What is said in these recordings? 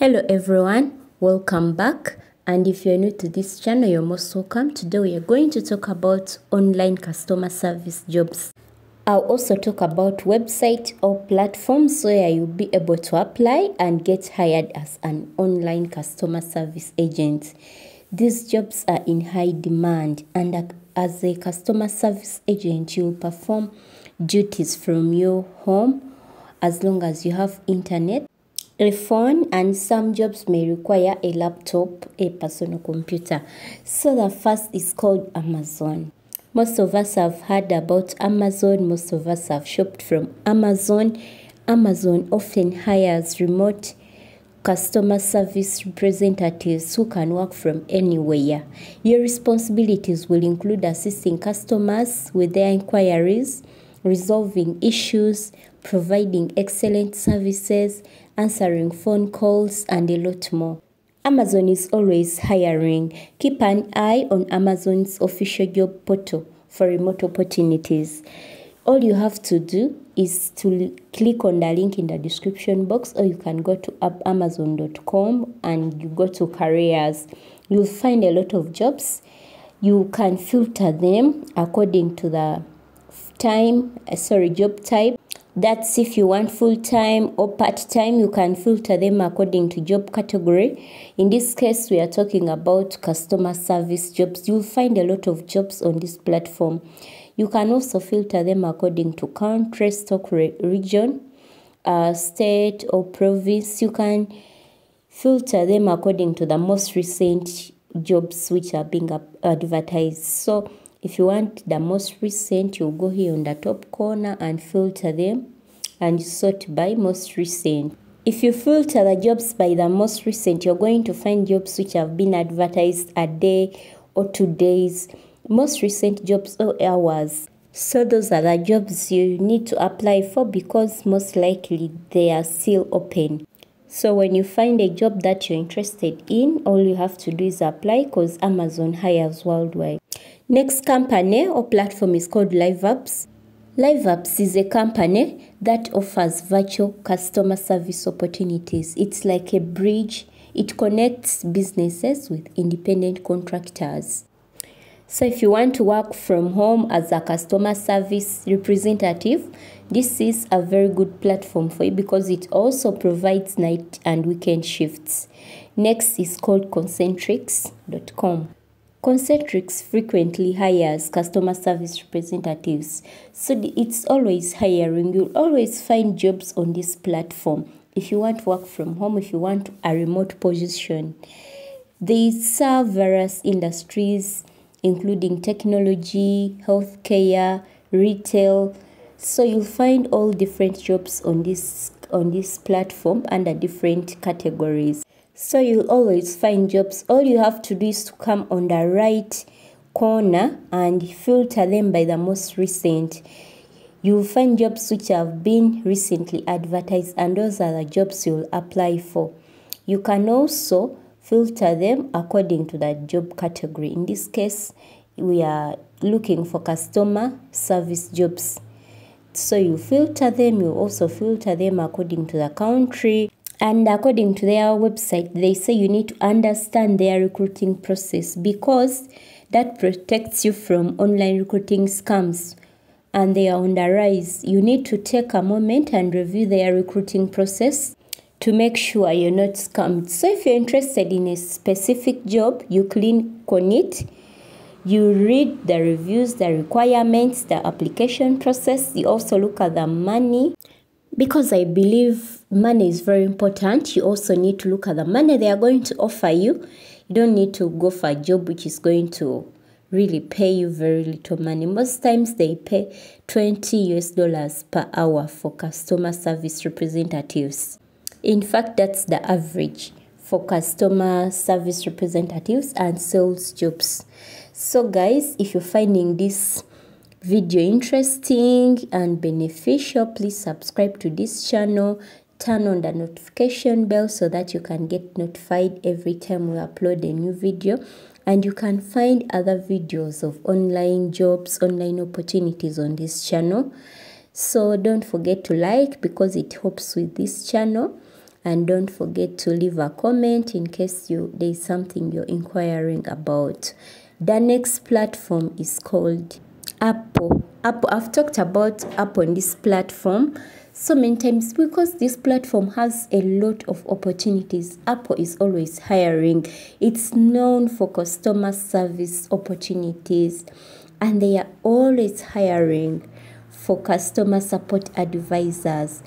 Hello everyone, welcome back. And if you're new to this channel, you're most welcome. Today we are going to talk about online customer service jobs. I'll also talk about website or platforms where you'll be able to apply and get hired as an online customer service agent. These jobs are in high demand and as a customer service agent, you'll perform duties from your home as long as you have internet a phone and some jobs may require a laptop, a personal computer. So the first is called Amazon. Most of us have heard about Amazon. Most of us have shopped from Amazon. Amazon often hires remote customer service representatives who can work from anywhere. Your responsibilities will include assisting customers with their inquiries, resolving issues, providing excellent services, answering phone calls, and a lot more. Amazon is always hiring. Keep an eye on Amazon's official job portal for remote opportunities. All you have to do is to click on the link in the description box or you can go to amazon.com and you go to careers. You'll find a lot of jobs. You can filter them according to the time, uh, sorry, job type. That's if you want full time or part time, you can filter them according to job category. In this case, we are talking about customer service jobs. You'll find a lot of jobs on this platform. You can also filter them according to country, stock re region, uh, state, or province. You can filter them according to the most recent jobs which are being advertised. So if you want the most recent, you go here on the top corner and filter them and sort by most recent. If you filter the jobs by the most recent, you're going to find jobs which have been advertised a day or two days, most recent jobs or hours. So those are the jobs you need to apply for because most likely they are still open. So when you find a job that you're interested in, all you have to do is apply because Amazon hires worldwide. Next company or platform is called LiveApps. LiveApps is a company that offers virtual customer service opportunities. It's like a bridge. It connects businesses with independent contractors. So if you want to work from home as a customer service representative, this is a very good platform for you because it also provides night and weekend shifts. Next is called concentrix.com. Concentrix frequently hires customer service representatives, so it's always hiring. You'll always find jobs on this platform. If you want work from home, if you want a remote position, they serve various industries, including technology, healthcare, retail. So you'll find all different jobs on this on this platform under different categories. So you'll always find jobs. All you have to do is to come on the right corner and filter them by the most recent. You'll find jobs which have been recently advertised and those are the jobs you'll apply for. You can also filter them according to the job category. In this case, we are looking for customer service jobs. So you filter them, you also filter them according to the country, and according to their website, they say you need to understand their recruiting process because that protects you from online recruiting scams and they are on the rise. You need to take a moment and review their recruiting process to make sure you're not scammed. So if you're interested in a specific job, you click on it, you read the reviews, the requirements, the application process. You also look at the money because I believe money is very important. You also need to look at the money they are going to offer you. You don't need to go for a job which is going to really pay you very little money. Most times they pay 20 US dollars per hour for customer service representatives. In fact, that's the average for customer service representatives and sales jobs. So guys, if you're finding this video interesting and beneficial, please subscribe to this channel. Turn on the notification bell so that you can get notified every time we upload a new video. And you can find other videos of online jobs online opportunities on this channel. So don't forget to like because it helps with this channel. And don't forget to leave a comment in case you there is something you're inquiring about. The next platform is called Apple. Apple. I've talked about Apple on this platform so many times because this platform has a lot of opportunities. Apple is always hiring. It's known for customer service opportunities and they are always hiring for customer support advisors.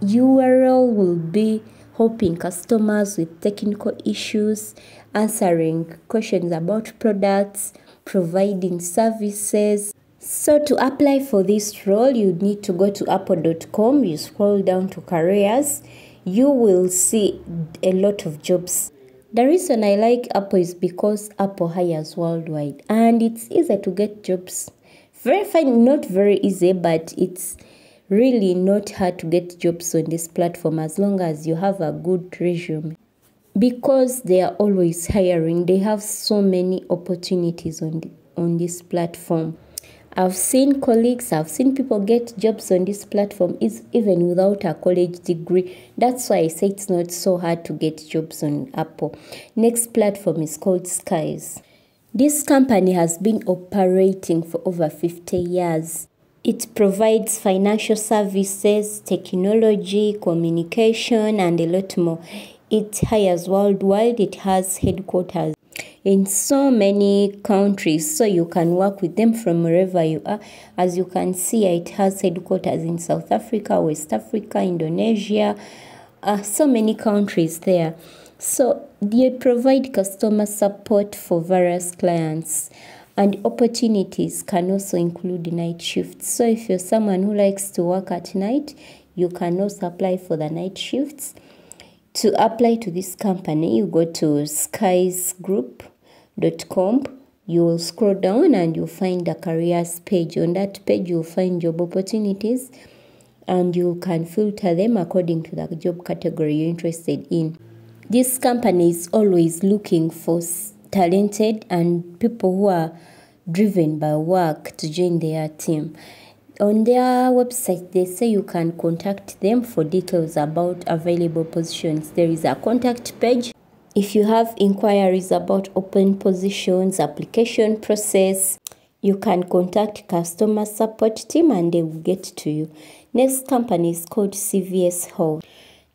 URL will be helping customers with technical issues, answering questions about products, providing services, so to apply for this role, you need to go to apple.com, you scroll down to careers, you will see a lot of jobs. The reason I like Apple is because Apple hires worldwide and it's easy to get jobs. Very fine, not very easy, but it's really not hard to get jobs on this platform as long as you have a good resume. Because they are always hiring, they have so many opportunities on, the, on this platform. I've seen colleagues, I've seen people get jobs on this platform is even without a college degree. That's why I say it's not so hard to get jobs on Apple. Next platform is called Sykes. This company has been operating for over 50 years. It provides financial services, technology, communication, and a lot more. It hires worldwide. It has headquarters in so many countries so you can work with them from wherever you are. As you can see it has headquarters in south africa west africa indonesia uh, so many countries there. So they provide customer support for various clients and opportunities can also include night shifts so if you're someone who likes to work at night you can also apply for the night shifts to apply to this company you go to sykes group com you will scroll down and you'll find the careers page. On that page you'll find job opportunities and you can filter them according to the job category you're interested in. This company is always looking for talented and people who are driven by work to join their team on their website they say you can contact them for details about available positions there is a contact page if you have inquiries about open positions, application process, you can contact customer support team and they will get to you. Next company is called CVS Health.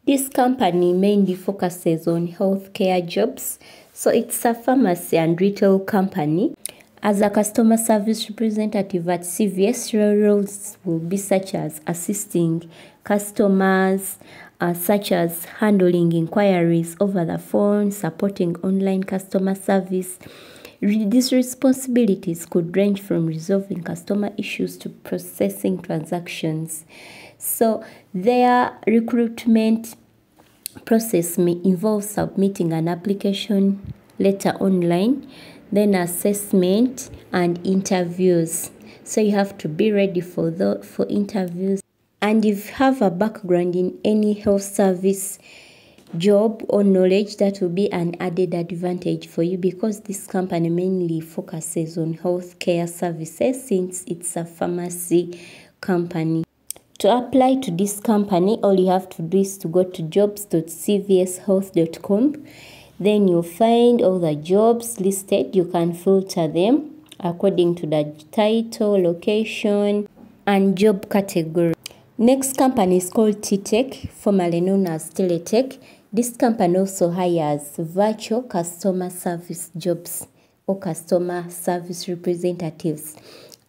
This company mainly focuses on healthcare jobs. So it's a pharmacy and retail company. As a customer service representative at CVS, roles will be such as assisting customers, uh, such as handling inquiries over the phone, supporting online customer service. These responsibilities could range from resolving customer issues to processing transactions. So, their recruitment process may involve submitting an application letter online, then assessment and interviews. So you have to be ready for the for interviews. And if you have a background in any health service job or knowledge that will be an added advantage for you because this company mainly focuses on healthcare services since it's a pharmacy company. To apply to this company all you have to do is to go to jobs.cvshealth.com then you find all the jobs listed you can filter them according to the title location and job category Next company is called TTech, formerly known as Teletech. This company also hires virtual customer service jobs or customer service representatives.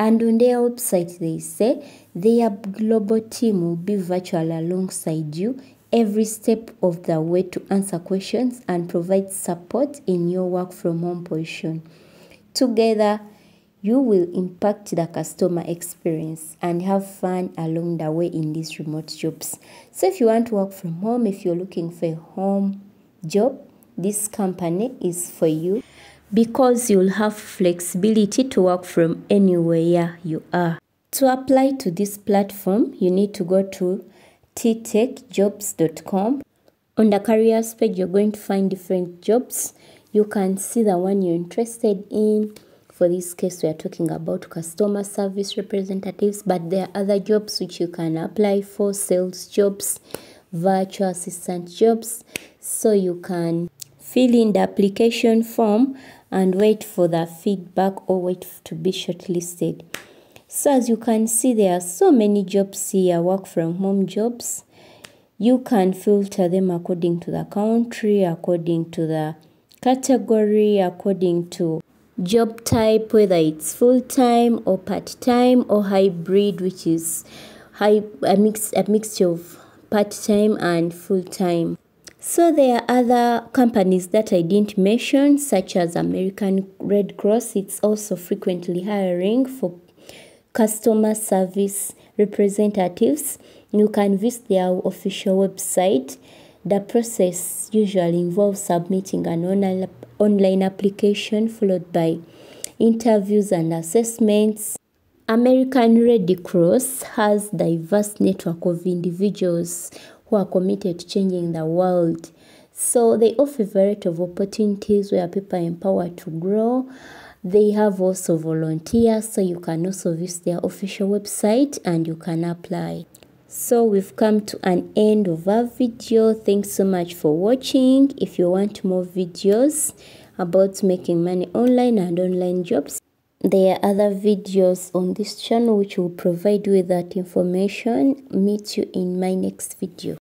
And on their website, they say their global team will be virtual alongside you every step of the way to answer questions and provide support in your work from home position. Together, you will impact the customer experience and have fun along the way in these remote jobs. So if you want to work from home, if you're looking for a home job, this company is for you because you'll have flexibility to work from anywhere you are. To apply to this platform, you need to go to ttechjobs.com. On the careers page, you're going to find different jobs. You can see the one you're interested in for this case, we are talking about customer service representatives, but there are other jobs which you can apply for, sales jobs, virtual assistant jobs so you can fill in the application form and wait for the feedback or wait to be shortlisted so as you can see there are so many jobs here work from home jobs you can filter them according to the country according to the category according to job type, whether it's full-time or part-time or hybrid, which is high, a, mix, a mixture of part-time and full-time. So there are other companies that I didn't mention, such as American Red Cross. It's also frequently hiring for customer service representatives. You can visit their official website. The process usually involves submitting an online application followed by interviews and assessments. American Red Cross has diverse network of individuals who are committed to changing the world. So they offer a variety of opportunities where people are empowered to grow. They have also volunteers, so you can also visit their official website and you can apply. So we've come to an end of our video. Thanks so much for watching. If you want more videos about making money online and online jobs, there are other videos on this channel which will provide you with that information. Meet you in my next video.